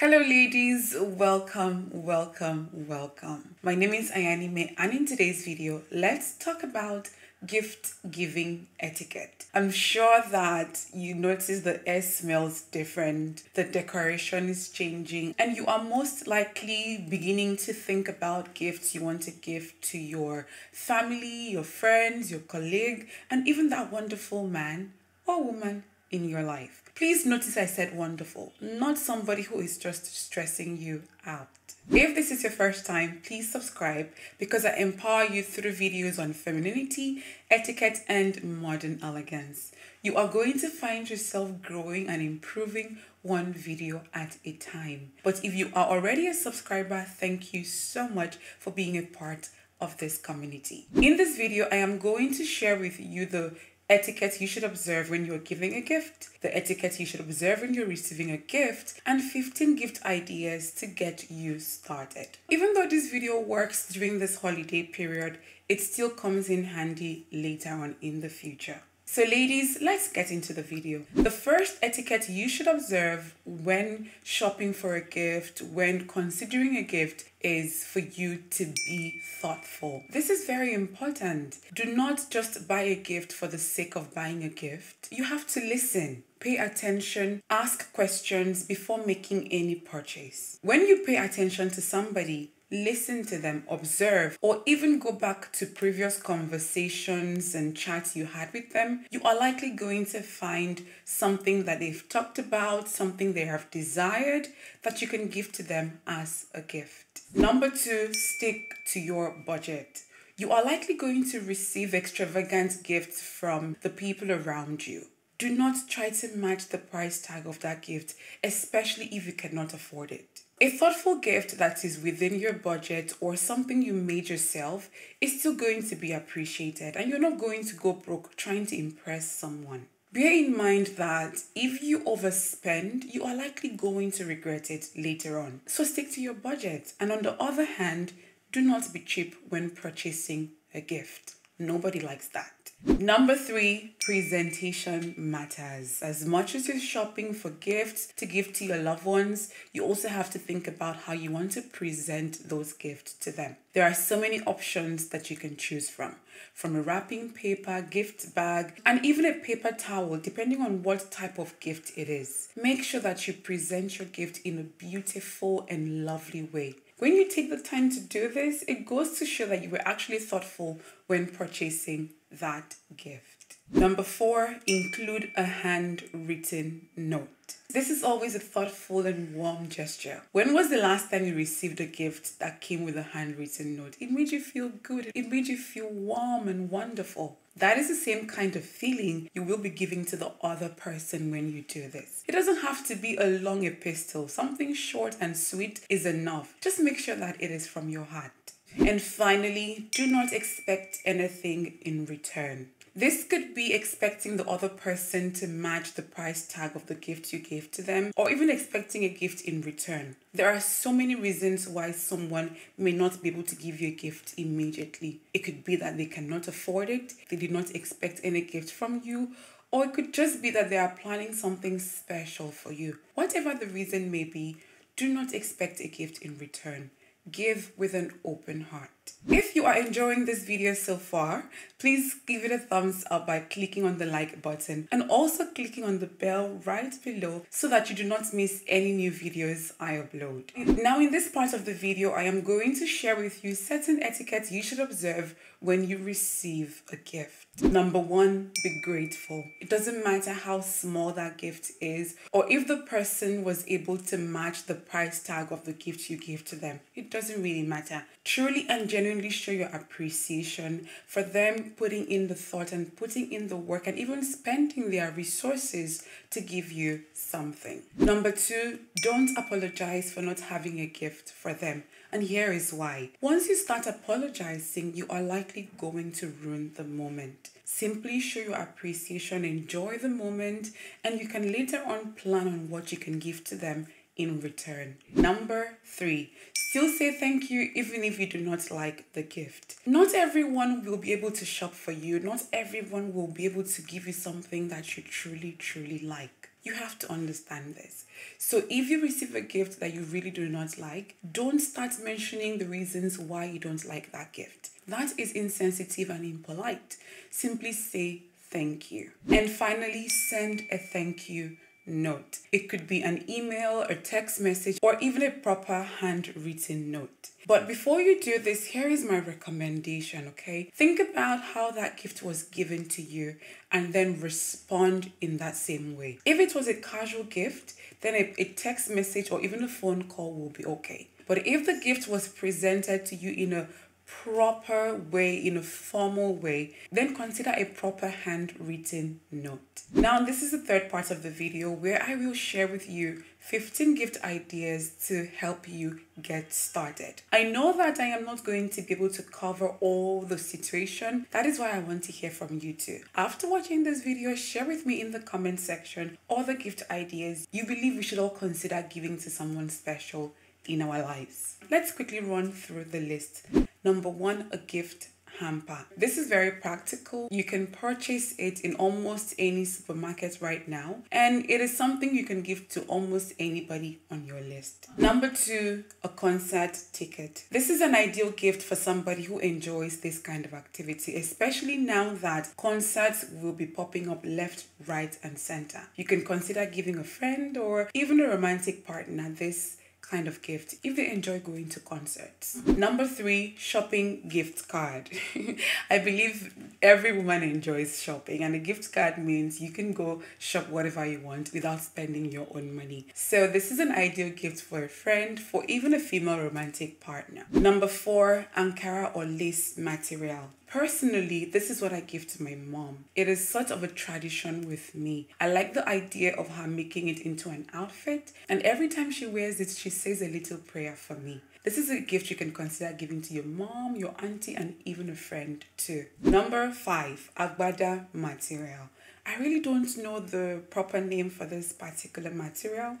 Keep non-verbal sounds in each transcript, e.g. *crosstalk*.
Hello, ladies. Welcome, welcome, welcome. My name is Ayanime, and in today's video, let's talk about gift giving etiquette. I'm sure that you notice the air smells different, the decoration is changing, and you are most likely beginning to think about gifts you want to give to your family, your friends, your colleague, and even that wonderful man or woman in your life. Please notice I said wonderful, not somebody who is just stressing you out. If this is your first time, please subscribe because I empower you through videos on femininity, etiquette, and modern elegance. You are going to find yourself growing and improving one video at a time. But if you are already a subscriber, thank you so much for being a part of this community. In this video, I am going to share with you the etiquette you should observe when you're giving a gift, the etiquette you should observe when you're receiving a gift, and 15 gift ideas to get you started. Even though this video works during this holiday period, it still comes in handy later on in the future. So ladies, let's get into the video. The first etiquette you should observe when shopping for a gift, when considering a gift, is for you to be thoughtful. This is very important. Do not just buy a gift for the sake of buying a gift. You have to listen. Pay attention, ask questions before making any purchase. When you pay attention to somebody, listen to them, observe, or even go back to previous conversations and chats you had with them, you are likely going to find something that they've talked about, something they have desired that you can give to them as a gift. Number two, stick to your budget. You are likely going to receive extravagant gifts from the people around you. Do not try to match the price tag of that gift, especially if you cannot afford it. A thoughtful gift that is within your budget or something you made yourself is still going to be appreciated and you're not going to go broke trying to impress someone. Bear in mind that if you overspend, you are likely going to regret it later on. So stick to your budget. And on the other hand, do not be cheap when purchasing a gift. Nobody likes that. Number three, presentation matters. As much as you're shopping for gifts to give to your loved ones, you also have to think about how you want to present those gifts to them. There are so many options that you can choose from, from a wrapping paper, gift bag, and even a paper towel, depending on what type of gift it is. Make sure that you present your gift in a beautiful and lovely way. When you take the time to do this, it goes to show that you were actually thoughtful when purchasing that gift. Number four, include a handwritten note. This is always a thoughtful and warm gesture. When was the last time you received a gift that came with a handwritten note? It made you feel good, it made you feel warm and wonderful. That is the same kind of feeling you will be giving to the other person when you do this. It doesn't have to be a long epistle, something short and sweet is enough. Just make sure that it is from your heart. And finally, do not expect anything in return. This could be expecting the other person to match the price tag of the gift you gave to them, or even expecting a gift in return. There are so many reasons why someone may not be able to give you a gift immediately. It could be that they cannot afford it, they did not expect any gift from you, or it could just be that they are planning something special for you. Whatever the reason may be, do not expect a gift in return give with an open heart. If you are enjoying this video so far, please give it a thumbs up by clicking on the like button and also clicking on the bell right below so that you do not miss any new videos I upload. Now in this part of the video, I am going to share with you certain etiquettes you should observe when you receive a gift. Number one, be grateful. It doesn't matter how small that gift is or if the person was able to match the price tag of the gift you gave to them. It doesn't really matter. Truly and genuinely show your appreciation for them putting in the thought and putting in the work and even spending their resources to give you something. Number two, don't apologize for not having a gift for them. And here is why. Once you start apologizing, you are likely going to ruin the moment. Simply show your appreciation, enjoy the moment, and you can later on plan on what you can give to them in return. Number three, still say thank you even if you do not like the gift. Not everyone will be able to shop for you, not everyone will be able to give you something that you truly, truly like. You have to understand this. So if you receive a gift that you really do not like, don't start mentioning the reasons why you don't like that gift. That is insensitive and impolite. Simply say thank you. And finally, send a thank you note. It could be an email, a text message, or even a proper handwritten note. But before you do this, here is my recommendation, okay? Think about how that gift was given to you and then respond in that same way. If it was a casual gift, then a, a text message or even a phone call will be okay. But if the gift was presented to you in a proper way, in a formal way, then consider a proper handwritten note. Now, this is the third part of the video where I will share with you 15 gift ideas to help you get started. I know that I am not going to be able to cover all the situation. That is why I want to hear from you too. After watching this video, share with me in the comment section all the gift ideas you believe we should all consider giving to someone special in our lives. Let's quickly run through the list. Number one, a gift hamper. This is very practical. You can purchase it in almost any supermarket right now, and it is something you can give to almost anybody on your list. Number two, a concert ticket. This is an ideal gift for somebody who enjoys this kind of activity, especially now that concerts will be popping up left, right, and center. You can consider giving a friend or even a romantic partner this kind of gift if they enjoy going to concerts. Number three, shopping gift card. *laughs* I believe every woman enjoys shopping, and a gift card means you can go shop whatever you want without spending your own money. So, this is an ideal gift for a friend, for even a female romantic partner. Number four, Ankara or lace material. Personally, this is what I give to my mom. It is sort of a tradition with me. I like the idea of her making it into an outfit, and every time she wears it, she says a little prayer for me. This is a gift you can consider giving to your mom, your auntie, and even a friend too. Number five, Agbada material. I really don't know the proper name for this particular material.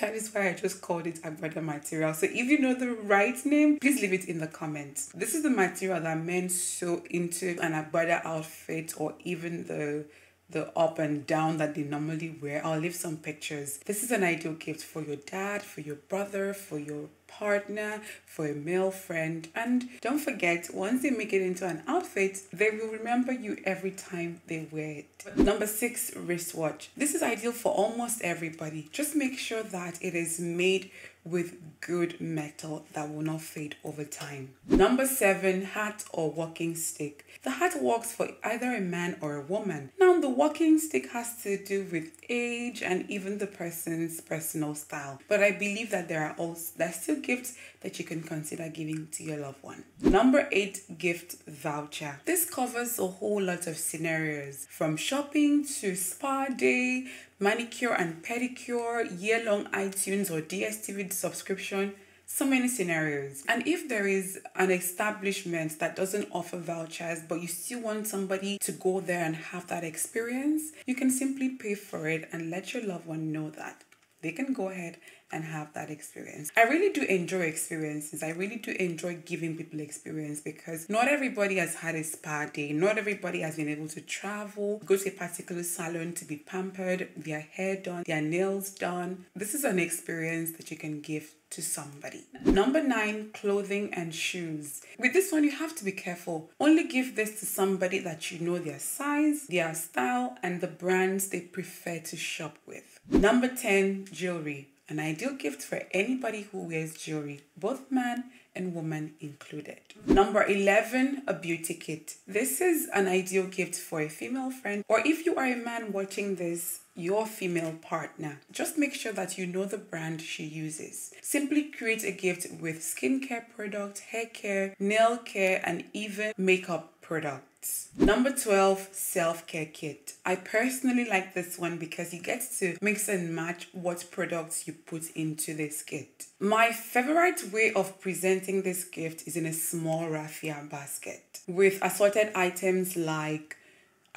That is why I just called it Agbada material. So if you know the right name, please leave it in the comments. This is the material that men sew into an Agbada outfit or even the the up and down that they normally wear. I'll leave some pictures. This is an ideal gift for your dad, for your brother, for your partner, for a male friend. And don't forget, once they make it into an outfit, they will remember you every time they wear it. Number six, wristwatch. This is ideal for almost everybody. Just make sure that it is made with good metal that will not fade over time. Number seven, hat or walking stick. The hat works for either a man or a woman. Now, the walking stick has to do with age and even the person's personal style. But I believe that there are also there still gifts that you can consider giving to your loved one. Number eight, gift voucher. This covers a whole lot of scenarios from shopping to spa day, manicure and pedicure, year long iTunes or DSTV subscription, so many scenarios. And if there is an establishment that doesn't offer vouchers, but you still want somebody to go there and have that experience, you can simply pay for it and let your loved one know that they can go ahead and have that experience. I really do enjoy experiences. I really do enjoy giving people experience because not everybody has had a spa day. Not everybody has been able to travel, go to a particular salon to be pampered, their hair done, their nails done. This is an experience that you can give to somebody. Number nine, clothing and shoes. With this one, you have to be careful. Only give this to somebody that you know their size, their style, and the brands they prefer to shop with. Number 10, jewelry an ideal gift for anybody who wears jewelry, both man and woman included. Number 11, a beauty kit. This is an ideal gift for a female friend, or if you are a man watching this, your female partner. Just make sure that you know the brand she uses. Simply create a gift with skincare products, hair care, nail care, and even makeup products. Number 12, self care kit. I personally like this one because you get to mix and match what products you put into this kit. My favorite way of presenting this gift is in a small raffia basket with assorted items like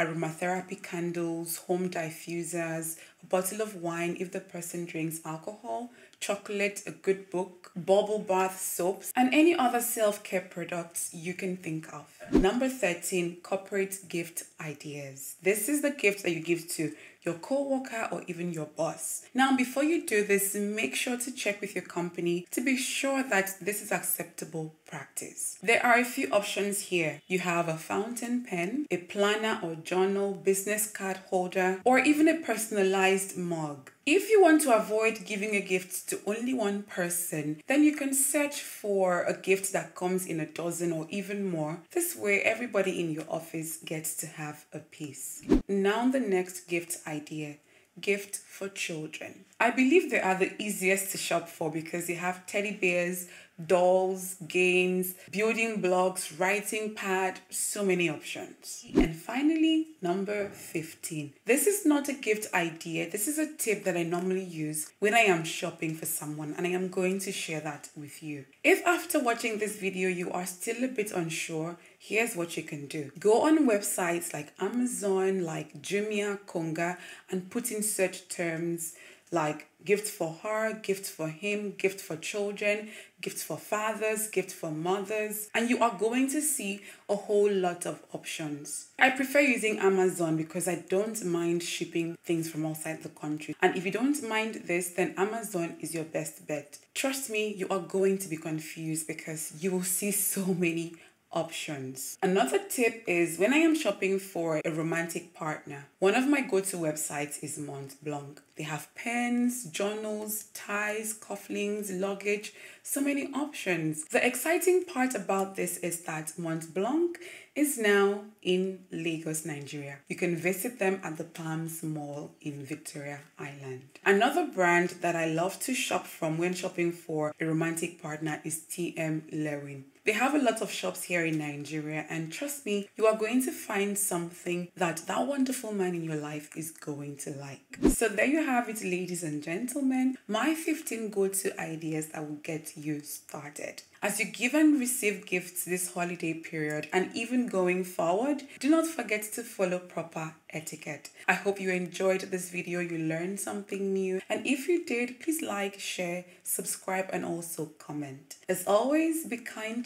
aromatherapy candles, home diffusers, a bottle of wine if the person drinks alcohol, chocolate, a good book, bubble bath soaps, and any other self care products you can think of. Number 13, corporate gift ideas. This is the gift that you give to your co-worker, or even your boss. Now, before you do this, make sure to check with your company to be sure that this is acceptable practice. There are a few options here. You have a fountain pen, a planner or journal, business card holder, or even a personalized mug. If you want to avoid giving a gift to only one person, then you can search for a gift that comes in a dozen or even more. This way, everybody in your office gets to have a piece. Now, the next gift idea gift for children. I believe they are the easiest to shop for because they have teddy bears, dolls, games, building blocks, writing pad, so many options. And finally, number 15. This is not a gift idea. This is a tip that I normally use when I am shopping for someone and I am going to share that with you. If after watching this video you are still a bit unsure, here's what you can do. Go on websites like Amazon, like Jumia, Konga and put in search terms like gift for her, gift for him, gift for children, gift for fathers, gift for mothers, and you are going to see a whole lot of options. I prefer using Amazon because I don't mind shipping things from outside the country. And if you don't mind this, then Amazon is your best bet. Trust me, you are going to be confused because you will see so many options. Another tip is when I am shopping for a romantic partner, one of my go-to websites is Mont Blanc. They have pens, journals, ties, cufflinks, luggage, so many options. The exciting part about this is that Mont Blanc is now in Lagos, Nigeria. You can visit them at the Palms Mall in Victoria Island. Another brand that I love to shop from when shopping for a romantic partner is TM Lewin. They have a lot of shops here in Nigeria, and trust me, you are going to find something that that wonderful man in your life is going to like. So, there you have it, ladies and gentlemen, my 15 go to ideas that will get you started. As you give and receive gifts this holiday period and even going forward, do not forget to follow proper etiquette. I hope you enjoyed this video, you learned something new, and if you did, please like, share, subscribe, and also comment. As always, be kind